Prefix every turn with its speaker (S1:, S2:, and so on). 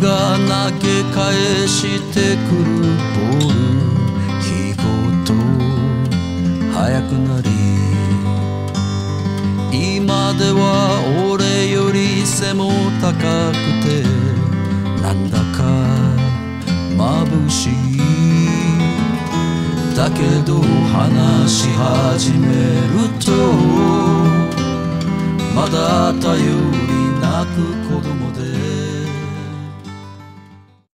S1: が投げ返してくるボール日ごと早くなり今では俺より背も高くてなんだか眩しい。だけど話し始めるとまだ頼りなくて